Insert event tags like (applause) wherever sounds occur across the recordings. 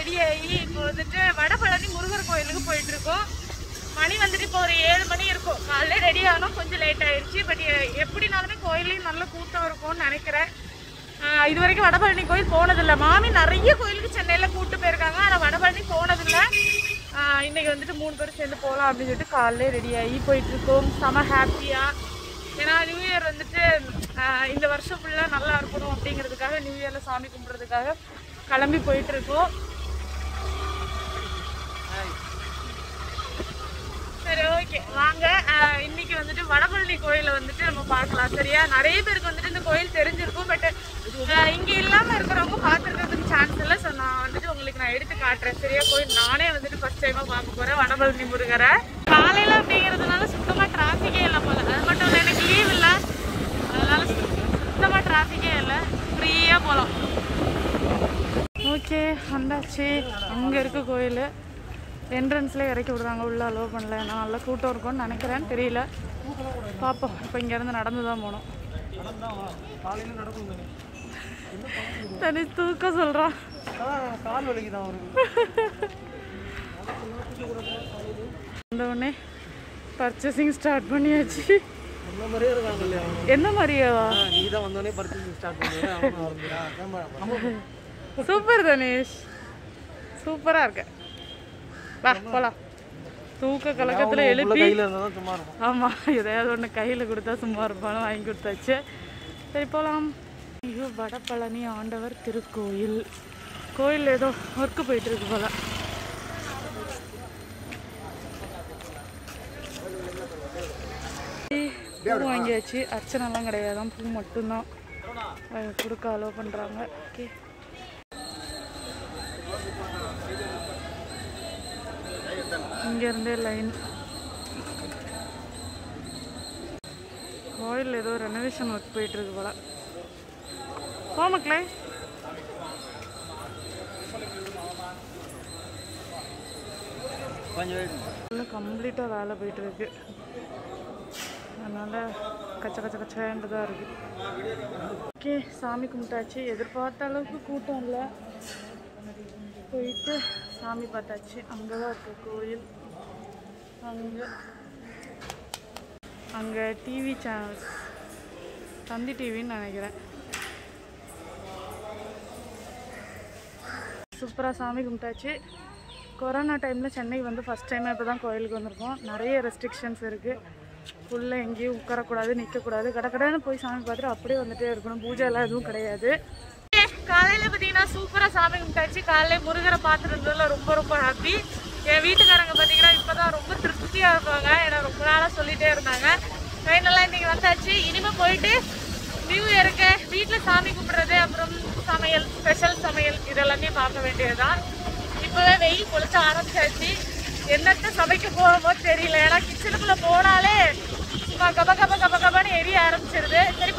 Ready ஆகி இப்போ வந்துட்டு வடபழனி முருகர் கோயிலுக்கு போயிட்டு இருக்கோம் மணி வந்துட்டு இப்போ ஒரு ஏழு மணி இருக்கும். காலைல ரெடி ஆகணும் கொஞ்சம் லேட் ஆயிடுச்சு பட் எப்படினாலுமே கோயிலையும் நல்ல கூட்டம் இருக்கும்னு நினைக்கிறேன். இது வரைக்கும் வடபழனி கோயில் போனதில்லை. மாமி நிறைய கோயிலுக்கு சென்னையில் கூட்டு போயிருக்காங்க. ஆனால் வடபழனி போனதில்லை. இன்றைக்கி வந்துட்டு மூணு பேரும் சேர்ந்து போகலாம் அப்படின்னு சொல்லிட்டு காலையிலே ரெடி ஆகி செம ஹாப்பியாக ஏன்னா நியூ இயர் வந்துட்டு இந்த வருஷம் ஃபுல்லாக நல்லா இருக்கணும் அப்படிங்கிறதுக்காக நியூ இயரில் சாமி கும்பிட்றதுக்காக கிளம்பி போயிட்டுருக்கோம். சரி ஓகே வாங்க. இன்னைக்கு வந்துட்டு வடபழனி கோயிலை வந்துட்டு நம்ம பார்க்கலாம். சரியா? நிறைய பேருக்கு வந்துட்டு இந்த கோயில் தெரிஞ்சிருக்கும் பட் இங்க இல்லாம இருக்கிறவங்க பார்த்துருக்கிறதுக்கு சான்ஸ் இல்லை. ஸோ நான் வந்துட்டு உங்களுக்கு நான் எடுத்து காட்டுறேன். சரியா? கோயில் நானே வந்துட்டு ஃபர்ஸ்ட் டைமா பார்க்க போறேன் வடபழனி முருகரை. காலையில அப்படிங்கிறதுனால சுத்தமா டிராஃபிக்கே இல்லை போல. அது மட்டும் இல்லை எனக்கு லீவ் இல்லை. அதனால சுத்தமா டிராஃபிக்கே இல்லை. ஃப்ரீயா போகலாம். ஓகே வந்தாச்சு. அங்கே இருக்க கோயில். என்ட்ரன்ஸ்லேயே இறக்கி விடுறாங்க. உள்ள அலோவ் பண்ணல. நான் நல்லா கூட்டம் இருக்கும்னு நினைக்கிறேன். தெரியல. பார்ப்போம் இப்போ இங்கேருந்து நடந்து தான் நடக்கும் தனி தூக்க சொல்கிறான் வந்தவுடனே பர்ச்சேசிங் ஸ்டார்ட் பண்ணியாச்சு. என்ன மாதிரியாவா நீ தான் வந்தோடனே பர்ச்சேசிங் ஸ்டார்ட் பண்ணுவேன் சூப்பர் தனேஷ். சூப்பராக இருக்க. வா போகலாம் தூக்க கலக்கத்தில் எழுப்பி. ஆமாம் எதையாவது ஒன்று கையில் கொடுத்தா சும்மா இருப்பாலும் வாங்கி கொடுத்தாச்சு. சரி போகலாம் ஐயோ வடபழனி ஆண்டவர் திருக்கோயில். கோயில் ஏதோ ஒர்க்கு போயிட்டு இருக்கு போல. பூ வாங்கியாச்சு. அர்ச்சனைலாம் கிடையாதான் பூ மட்டும்தான். கொடுக்க அலோவ் பண்ணுறாங்க ஓகே இங்கேருந்தே லைன் கோயில் ஏதோ ரெனோவேஷன் ஒர்க் போயிட்டு இருக்கு போல. போ மக்களே. கொஞ்சம் கம்ப்ளீட்டாக வேலை போயிட்டு இருக்கு அதனால கச்ச கச்ச கச்சன்ட்டு தான் இருக்கு. ஓகே சாமி கும்பிட்டாச்சு. எதிர்பார்த்த அளவுக்கு கூட்டம் இல்லை. போயிட்டு சாமி பார்த்தாச்சு. அங்கே தான் இருக்குது கோயில். அங்கே அங்கே டிவி சேனல்ஸ் தந்தி டிவின்னு நினைக்கிறேன். சூப்பராக சாமி கும்பிட்டாச்சு. கொரோனா டைமில் சென்னை வந்து ஃபஸ்ட் டைம் இப்போ தான் கோயிலுக்கு வந்திருக்கோம். நிறைய ரெஸ்ட்ரிக்ஷன்ஸ் இருக்குது ஃபுல்லாக எங்கேயும் உட்காரக்கூடாது நிற்கக்கூடாது கடக்கடன்னு போய் சாமி பார்த்துட்டு அப்படியே வந்துகிட்டே இருக்கணும். பூஜை எல்லாம் எதுவும் கிடையாது. காலையில் பார்த்தீங்கன்னா சூப்பராக சாமி கும்பிட்டாச்சு. காலையில் முருகரை பார்த்துருந்ததுல ரொம்ப ரொம்ப ஹாப்பி என் வீட்டுக்காரங்க பார்த்தீங்கன்னா இப்போ தான் ரொம்ப திருப்தியாக இருப்பாங்க ஏன்னா ரொம்ப நாளாக சொல்லிகிட்டே இருந்தாங்க. ட்ரெயினெல்லாம் இன்றைக்கி வந்தாச்சு. இனிமேல் போயிட்டு நியூ இயருக்கு வீட்டில் சாமி கும்பிட்றது அப்புறம் சமையல் ஸ்பெஷல் சமையல் இதெல்லாமே பார்க்க வேண்டியதுதான். இப்போவே வெயில் பொழிச்ச ஆரம்பிச்சாச்சு. என்னத்தை சமைக்க போகிறோமோ தெரியல. ஏன்னா கிச்சனுக்குள்ளே போனாலே சும்மா கப கப கப கபன்னு எரிய ஆரம்பிச்சிருது. சரி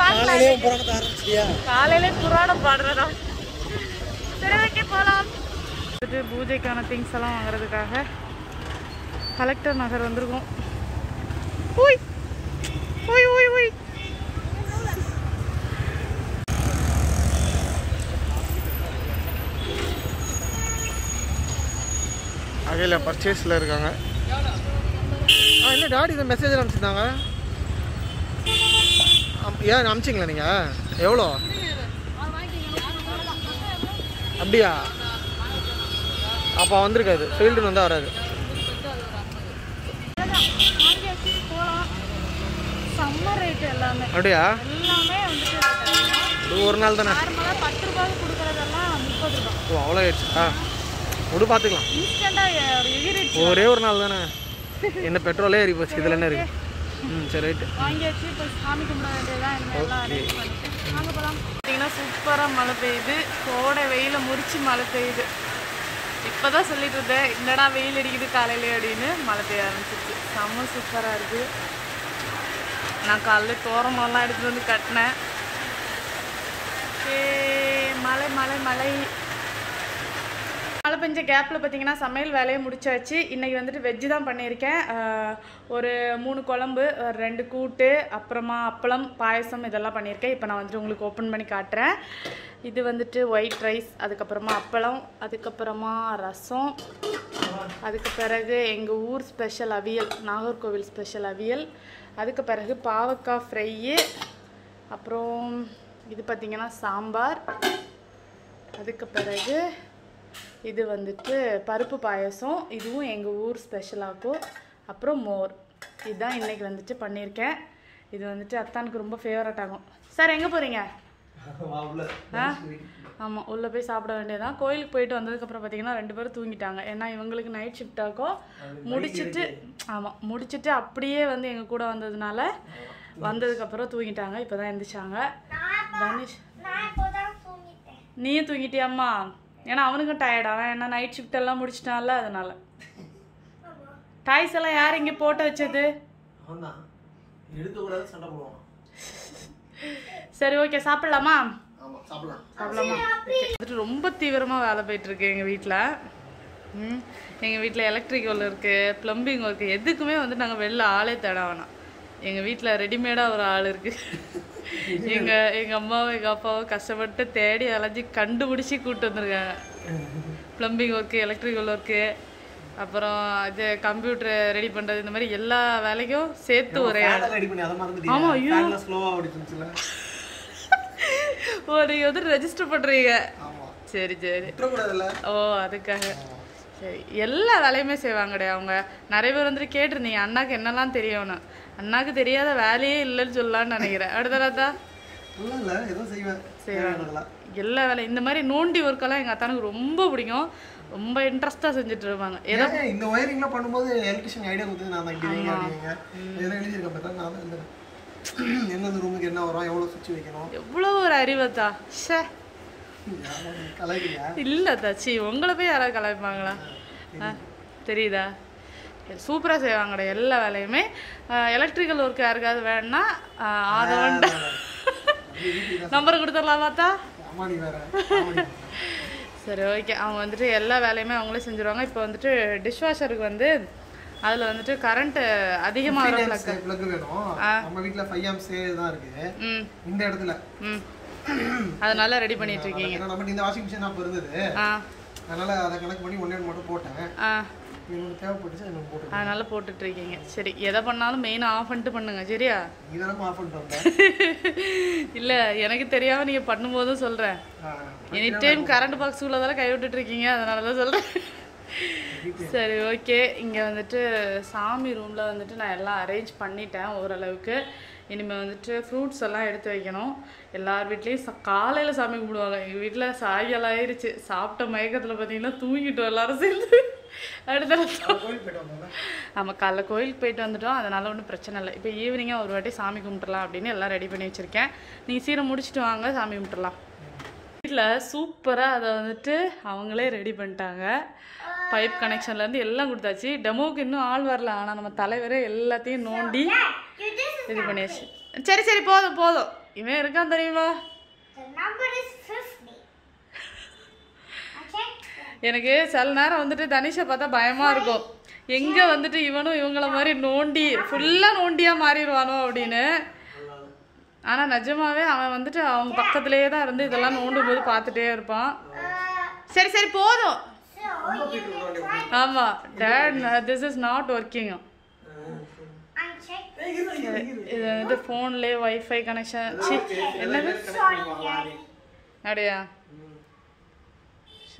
ஆரம்பிச்சியா காலையிலே புராணம் பாடுறதா? சரி ஓகே போகலாம் வந்துட்டு பூஜைக்கான திங்ஸ் எல்லாம் வாங்குறதுக்காக கலெக்டர் நகர் வந்திருக்கோம். உய் உய் உய் உய் அகையில் பர்ச்சேஸில் இருக்காங்க. ஆ இல்லை டாடி இதை மெசேஜ் அனுப்பிச்சிருந்தாங்க ஏன் அனுப்பிச்சிங்களா நீங்கள் எவ்வளோ? அப்படியா? அப்போ வந்திருக்காது ஃபீல்டு வந்தால் வராது. அப்படியா? இது ஒரு நாள் தானே? ஓ அவ்வளோ ஆயிடுச்சு? ஆ விடு பார்த்துக்கலாம் ஒரே ஒரு நாள் தானே? என்ன பெட்ரோலே ஏறி போச்சு. இதில் என்ன இருக்கு? ம் சரி ரைட்டு. வாங்கியாச்சு இப்போ சாமி கும்பிட வேண்டியதான் எல்லாம் அரேஞ்ச் பண்ணிட்டு வாங்க போகலாம் பார்த்தீங்கன்னா சூப்பராக மழை பெய்யுது. கோடை வெயில முறிச்சு மழை பெய்யுது. இப்போதான் சொல்லிட்டு இருந்தேன் என்னடா வெயில் அடிக்குது காலையிலே அப்படின்னு மழை பெய்ய ஆரம்பிச்சிருச்சு. செம்ம சூப்பராக இருக்குது நான் காலைல தோரமெல்லாம் எடுத்துட்டு வந்து கட்டினேன். மழை மழை மழை. மழை பெஞ்ச கேப்பில் பார்த்தீங்கன்னா சமையல் வேலையை முடிச்சாச்சு. இன்றைக்கி வந்துட்டு வெஜ்ஜு தான் பண்ணியிருக்கேன். ஒரு மூணு குழம்பு ஒரு ரெண்டு கூட்டு அப்புறமா அப்பளம் பாயசம் இதெல்லாம் பண்ணியிருக்கேன். இப்போ நான் வந்துட்டு உங்களுக்கு ஓப்பன் பண்ணி காட்டுறேன். இது வந்துட்டு ஒயிட் ரைஸ் அதுக்கப்புறமா அப்பளம் அதுக்கப்புறமா ரசம் அதுக்கு பிறகு எங்கள் ஊர் ஸ்பெஷல் அவியல் நாகர்கோவில் ஸ்பெஷல் அவியல் அதுக்கு பிறகு பாவக்காய் ஃப்ரையு அப்புறம் இது பார்த்திங்கன்னா சாம்பார் அதுக்கு பிறகு இது வந்துட்டு பருப்பு பாயசம் இதுவும் எங்கள் ஊர் ஸ்பெஷலாக்கும் அப்புறம் மோர். இதுதான் இன்னைக்கு வந்துட்டு பண்ணியிருக்கேன். இது வந்துட்டு அத்தானுக்கு ரொம்ப ஃபேவரட் ஆகும். சார் எங்கே போகிறீங்க ஆ? ஆமாம் உள்ளே போய் சாப்பிட வேண்டியதான் கோயிலுக்கு போயிட்டு வந்ததுக்கப்புறம் பார்த்தீங்கன்னா ரெண்டு பேரும் தூங்கிட்டாங்க. ஏன்னா இவங்களுக்கு நைட் ஷிஃப்ட் ஆகும் முடிச்சிட்டு ஆமாம் முடிச்சிட்டு அப்படியே வந்து எங்கள் கூட வந்ததுனால வந்ததுக்கப்புறம் தூங்கிட்டாங்க. இப்போ தான் எந்திரிச்சாங்க தனுஷ் நீயும் தூங்கிட்டியாம்மா? ஏன்னா அவனுக்கும் டயர்ட் அவன் என்ன நைட் ஷிஃப்ட் எல்லாம் முடிச்சிட்டான்ல அதனால. டாய்ஸ் எல்லாம் யார் இங்கே போட்டு வச்சது? சரி ஓகே சாப்பிடலாமா? சாப்பிடலாம். வந்துட்டு ரொம்ப தீவிரமாக வேலை போயிட்டு இருக்கு எங்கள் வீட்டில் ம் எங்கள் வீட்டில் எலக்ட்ரிக் ஒர்க் இருக்குது ப்ளம்பிங் ஒர்க்கு எதுக்குமே வந்து நாங்கள் வெளில ஆளே தேட வேணாம். எங்கள் வீட்டில் ரெடிமேடாக ஒரு ஆள் இருக்குது எங்கள் எங்கள் அம்மாவும் எங்கள் அப்பாவும் கஷ்டப்பட்டு தேடி அலைஞ்சி கண்டுபிடிச்சி கூப்பிட்டு வந்திருக்காங்க. ப்ளம்பிங் ஒர்க்கு எலக்ட்ரிக்கல் ஒர்க்கு அப்புறம் இது கம்ப்யூட்டர் ரெடி பண்ணுறது இந்த மாதிரி எல்லா வேலைக்கும் சேர்த்து ஒரே ஆள். ரெடி பண்ணி அதை ஆமா, மறந்துட்டீங்க ஐயோ. ஓ நீங்கள் வந்து ரெஜிஸ்டர் பண்ணுறீங்க ஆமாம் சரி சரி. ஓ அதுக்காக. சரி எல்லா வேலையுமே செய்வாங்கடே அவங்க. நிறைய பேர் வந்துட்டு கேட்டிருந்தீங்க அண்ணாக்கு என்னெல்லாம் தெரியும்னு. அண்ணாக்கு தெரியாத வேலையே இல்லைன்னு சொல்லலாம்னு நினைக்கிறேன். அடுத்ததாத்தா எல்லா வேலை இந்த மாதிரி நோண்டி ஒர்க்கெல்லாம் எங்கள் அத்தானுக்கு ரொம்ப பிடிக்கும். ரொம்ப இன்ட்ரெஸ்டாக செஞ்சுட்டு இருப்பாங்க. ஏதோ இந்த ஒயரிங்லாம் பண்ணும்போது எலக்ட்ரிஷியன் ஐடியா கொடுத்தது நான் தான் (clears throat) எந்தெந்த ரூமுக்கு என்ன வரும் எவ்வளோ சுவிட்ச் வைக்கணும். எவ்வளோ ஒரு அறிவத்தா ஷே இல்லை தாச்சி உங்களை போய் யாராவது கலாய்ப்பாங்களா? தெரியுதா? சூப்பராக செய்வாங்கடா எல்லா வேலையுமே. எலக்ட்ரிக்கல் ஒர்க் யாருக்காவது வேணும்னா ஆதவன். நம்பர் கொடுத்துடலாம் பார்த்தா. சரி ஓகே. அவங்க வந்துட்டு எல்லா வேலையுமே அவங்களே செஞ்சுருவாங்க. இப்போ வந்துட்டு டிஷ்வாஷருக்கு வந்து அதில் வந்துட்டு கரண்ட்டு அதிகமாக வர plug வேணும். நம்ம வீட்ல ஃபைவ் ஆம்ஸ் தான் இருக்கு. இந்த இடத்துல. அதனால ரெடி பண்ணிட்டு இருக்கீங்க. நம்ம இந்த வாஷிங் மிஷின் அப்போ இருந்தது அதனால அதை கணக்கு பண்ணி ஒன்னே மட்டும் போட்டேன். தேவைப்பட்டுச்சு எனக்கு போட்டு அதனால போட்டுட்டு இருக்கீங்க சரி எதை பண்ணாலும் மெயினாக ஆஃப் பண்ணிட்டு பண்ணுங்க சரியா? தானே ஆஃப் பண்ணிட்டு (laughs) இல்லை எனக்கு தெரியாமல் நீங்கள் பண்ணும்போதும் சொல்கிறேன் எனி டைம் கரண்ட் பாக்ஸ் உள்ளதால கை விட்டுட்டு இருக்கீங்க அதனால தான் சொல்கிறேன் சரி ஓகே இங்கே வந்துட்டு சாமி ரூமில் வந்துட்டு நான் எல்லாம் அரேஞ்ச் பண்ணிட்டேன் ஓரளவுக்கு. இனிமேல் வந்துட்டு ஃப்ரூட்ஸ் எல்லாம் எடுத்து வைக்கணும். எல்லார் வீட்லேயும் ச காலையில் சாமி கும்பிடுவாங்க. எங்கள் வீட்டில் சாயங்காலம் ஆயிடுச்சு சாப்பிட்ட மயக்கத்தில் பார்த்தீங்கன்னா தூங்கிட்டோம் எல்லாரும் சேர்ந்து. அடுத்த நம்ம காலைல கோயிலுக்கு போயிட்டு வந்துட்டோம். அதனால ஒன்றும் பிரச்சனை இல்லை. இப்போ ஈவினிங்காக ஒரு வாட்டி சாமி கும்பிட்டுலாம் அப்படின்னு எல்லாம் ரெடி பண்ணி வச்சுருக்கேன். நீங்கள் சீரம் முடிச்சுட்டு வாங்க சாமி கும்பிட்டுலாம் வீட்டில் சூப்பராக அதை வந்துட்டு அவங்களே ரெடி பண்ணிட்டாங்க. பைப் கனெக்ஷன்லேருந்து எல்லாம் கொடுத்தாச்சு. டெமோவுக்கு இன்னும் ஆள் வரல. ஆனால் நம்ம தலைவரே எல்லாத்தையும் நோண்டி இது பண்ணியாச்சு. சரி சரி போதும் போதும். இவன் இருக்கான் தெரியுமா? எனக்கு சில நேரம் வந்துட்டு தனிஷை பார்த்தா பயமா இருக்கும். எங்க வந்துட்டு இவனும் இவங்கள மாதிரி நோண்டி ஃபுல்லா நோண்டியா மாறிடுவானோ அப்படின்னு. ஆனா நிஜமாவே அவன் வந்துட்டு அவங்க பக்கத்திலேயே தான் இருந்து இதெல்லாம் நோண்டும் போது பார்த்துட்டே இருப்பான். சரி சரி போதும். ஆமாம் ஆமா that this is not working இது வந்துட்டு ஃபோன்லேயே வைஃபை கனெக்ஷன் என்னது? அப்படியா?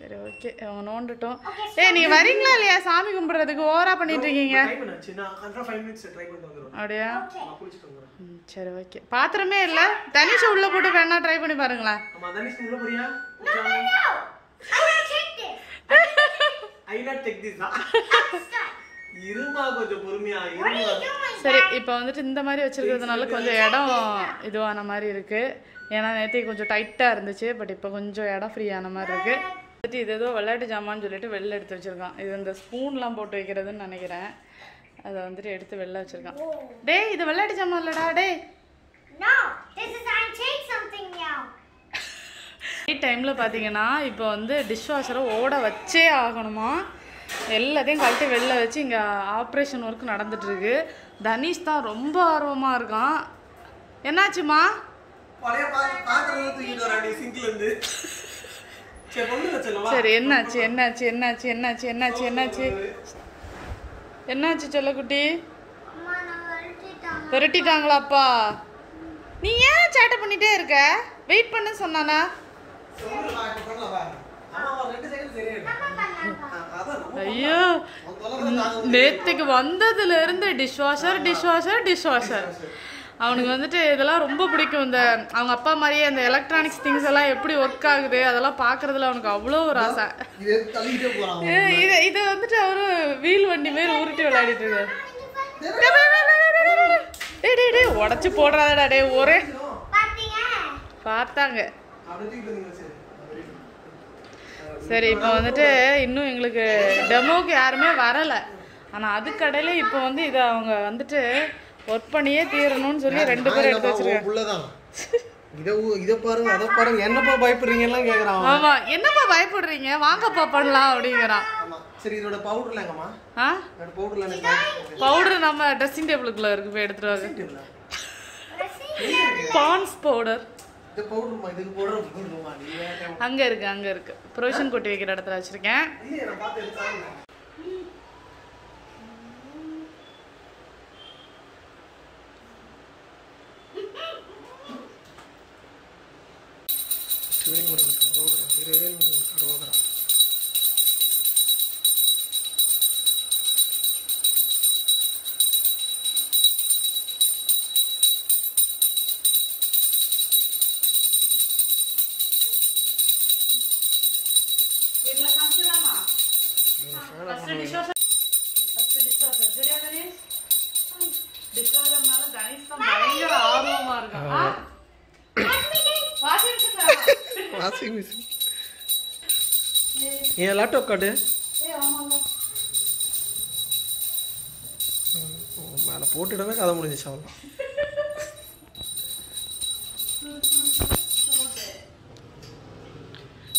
சரி ஓகே அவங்க நோண்டுட்டோம். ஏய் நீங்க வரீங்களா இல்லையா? சாமி கும்பிடுறதுக்கு ஓவரா பண்ணிட்டு இருக்கீங்க. அப்படியா? சரி ஓகே பாத்திரமே இல்ல. தனிஷை உள்ள போட்டு வேணா ட்ரை பண்ணி doing? சரி இப்போ வந்துட்டு இந்த மாதிரி வச்சிருக்கிறதுனால கொஞ்சம் இடம் இதுவான மாதிரி இருக்கு. ஏன்னா நேற்று கொஞ்சம் டைட்டாக இருந்துச்சு. பட் இப்போ கொஞ்சம் இடம் ஃப்ரீயான மாதிரி இருக்கு. வந்துட்டு இது ஏதோ விளையாட்டு ஜாமான்னு சொல்லிட்டு வெளில எடுத்து வச்சிருக்கான். இது இந்த ஸ்பூன்லாம் போட்டு வைக்கிறதுன்னு நினைக்கிறேன். அதை வந்துட்டு எடுத்து வெளில வச்சிருக்கான். டேய் இது விளையாட்டு ஜாமான் இல்லடா now. நைட் டைமில் பார்த்தீங்கன்னா இப்போ வந்து டிஷ் வாஷரை ஓட வச்சே ஆகணுமா? எல்லாத்தையும் கழட்டி வெளில வச்சு இங்கே ஆப்ரேஷன் ஒர்க் நடந்துட்டுருக்கு. தனீஷ் தான் ரொம்ப ஆர்வமாக இருக்கான். என்னாச்சுமா? சரி என்னாச்சு என்னாச்சு என்னாச்சு என்னாச்சு என்னாச்சு என்னாச்சு? என்னாச்சு செல்லக்குட்டி? விரட்டிட்டாங்களாப்பா. நீ ஏன் சேட்டை பண்ணிட்டே இருக்க? வெயிட் பண்ண சொன்னானா? ஐயோ நேத்துக்கு வந்ததுல இருந்து dishwasher dishwasher dishwasher அவனுக்கு வந்துட்டு இதெல்லாம் ரொம்ப பிடிக்கும். இந்த அவங்க அப்பா மாதிரியே அந்த எலக்ட்ரானிக்ஸ் திங்ஸ் எல்லாம் எப்படி ஒர்க் ஆகுது அதெல்லாம் பார்க்கறதுல அவனுக்கு அவ்வளோ ஒரு ஆசை. இது இது வந்துட்டு அவரு வீல் வண்டி மாரி உருட்டி விளையாடிட்டு இருக்காரு. உடைச்சு போடுறாதடா டே ஒரே. பார்த்தாங்க. சரி இப்போ வந்துட்டு இன்னும் எங்களுக்கு டெமோக்கு யாருமே வரல. ஆனால் அதுக்கடையில இப்போ வந்து இதை அவங்க வந்துட்டு ஒர்க் பண்ணியே தீரணும்னு சொல்லி ரெண்டு பேரும் எடுத்து வச்சிருக்காங்க புள்ளதான். இதை இதை பாருங்க அதை பாருங்க என்னப்பா பயப்படுறீங்கலாம் கேக்குறான். ஆமா என்னப்பா பயப்படுறீங்க? வாங்கப்பா பண்ணலாம் அப்படிங்கிறான். சரி இதோட ஆ? பவுடர் நம்ம ட்ரெஸ்ஸிங் டேபிளுக்குள்ள இருக்கு போய் எடுத்துட்டு வாங்க. Pond's powder. அங்க இருக்கு அங்க இருக்கு. ப்ரொவிஷன் கொட்டி வைக்கிற இடத்துல வச்சிருக்கேன். ஃபர்ஸ்ட் டிஷ்வாஷர் ஃபர்ஸ்ட் டிஷ்வாஷர் சரியா கணேஷ் டிஷ்வாஷர்னால கணேஷ் தான் பயங்கர ஆர்வமா இருக்கான் ஆ? வாஷிங் மிஷின் வேணாம். வாஷிங் மிஷின் என் லேப்டாப் காட்டு. மேலே போட்டுட்டோமே கதை முடிஞ்சிச்சு அவ்வளோ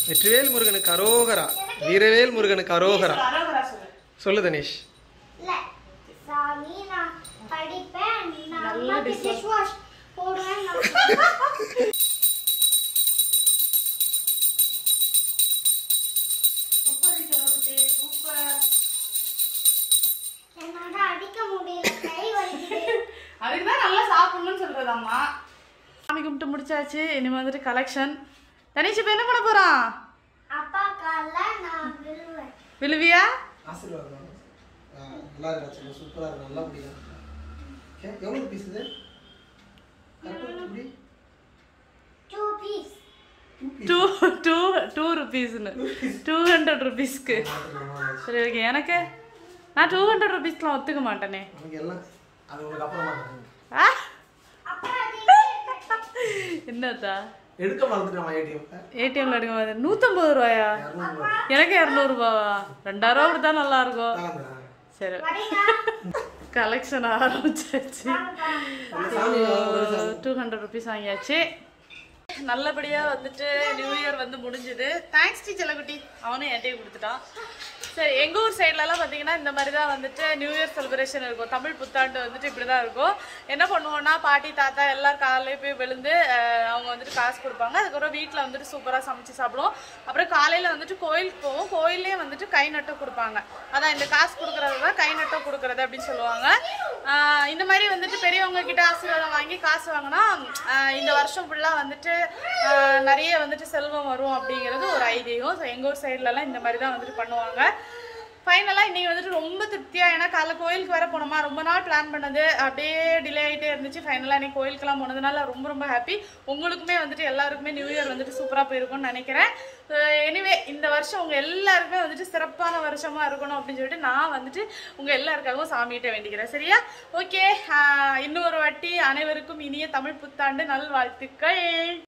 வெற்றிவேல் முருகனுக்கு அரோகரா. வீரவேல் முருகனுக்கு அரோகரா. சொல்லு. தனீஷ். அதுக்குதான் நல்லா சாப்பிடணும்னு சொல்றது அம்மா சாமி கும்பிட்டு முடிச்சாச்சு இனிமே வந்துட்டு கலெக்ஷன் தனிஷ் இப்ப என்ன பண்ண போறான்? அப்பா கால்ல நான் விழுவேன். விழுவியா? ஆசீர்வாதம் நல்லா இருக்கா சூப்பராக இருக்கு நல்லா பிடிக்கும் எவ்வளோ பீஸ் இது? எப்படி two piece two two two ருபீஸ்னு two hundred ருபீஸ்க்கு சரி ஓகே எனக்கு? நான் டூ ஹண்ட்ரட் ருபீஸ்க்குலாம் ஒத்துக்க மாட்டேனே. என்னத்தா? எடுக்க மறந்துட்டோம் ஏடிஎம் ஏடிஎம்ல எடுக்க மாதிரி நூற்றம்பது ரூபாயா? எனக்கு இரநூறுபாவா? ரெண்டாயிரம் ரூபா கொடுத்தா நல்லா இருக்கும் சரி. கலெக்ஷன் ஆரம்பிச்சாச்சு. டூ ஹண்ட்ரட் ருபீஸ் வாங்கியாச்சு. நல்லபடியாக வந்துட்டு நியூ இயர் வந்து முடிஞ்சுது. தேங்க்ஸ் டி செல்லக்குட்டி அவனும் என்கிட்டயே கொடுத்துட்டான். சரி எங்கள் ஊர் சைட்லலாம் பார்த்தீங்கன்னா இந்த மாதிரி தான் வந்துட்டு நியூ இயர் செலிப்ரேஷன் இருக்கும். தமிழ் புத்தாண்டு வந்துட்டு இப்படி தான் இருக்கும். என்ன பண்ணுவோம்னா பாட்டி தாத்தா எல்லோரும் காலையிலே போய் விழுந்து அவங்க வந்துட்டு காசு கொடுப்பாங்க. அதுக்கப்புறம் வீட்டில் வந்துட்டு சூப்பராக சமைச்சு சாப்பிடுவோம். அப்புறம் காலையில் வந்துட்டு கோயிலுக்கு போவோம். கோயிலே வந்துட்டு கை நட்டை கொடுப்பாங்க. அதான் இந்த காசு கொடுக்குறது தான் கை நட்டை கொடுக்குறது அப்படின்னு சொல்லுவாங்க. இந்த மாதிரி வந்துட்டு பெரியவங்க கிட்ட ஆசீர்வாதம் வாங்கி காசு வாங்கினா இந்த வருஷம் ஃபுல்லாக வந்துட்டு நிறைய வந்துட்டு செல்வம் வரும் அப்படிங்கிறது ஒரு ஐதீகம். ஸோ எங்கள் ஊர் சைட்லலாம் இந்த மாதிரி தான் வந்துட்டு பண்ணுவாங்க. ஃபைனலாக இன்றைக்கி வந்துட்டு ரொம்ப திருப்தியாக ஏன்னா காலைல கோயிலுக்கு வர போனோமா ரொம்ப நாள் பிளான் பண்ணது அப்படியே டிலே ஆகிட்டே இருந்துச்சு. ஃபைனலாக இன்னைக்கு கோயிலுக்கெல்லாம் போனதுனால ரொம்ப ரொம்ப ஹாப்பி உங்களுக்குமே வந்துட்டு எல்லாருக்குமே நியூ இயர் வந்துட்டு சூப்பராக போயிருக்கும்னு நினைக்கிறேன். எனிவே இந்த வருஷம் உங்கள் எல்லாருக்குமே வந்துட்டு சிறப்பான வருஷமாக இருக்கணும் அப்படின்னு சொல்லிட்டு நான் வந்துட்டு உங்கள் எல்லாருக்காகவும் சாமிகிட்ட வேண்டிக்கிறேன். சரியா? ஓகே இன்னொரு வாட்டி அனைவருக்கும் இனிய தமிழ் புத்தாண்டு நல்வாழ்த்துக்கள்.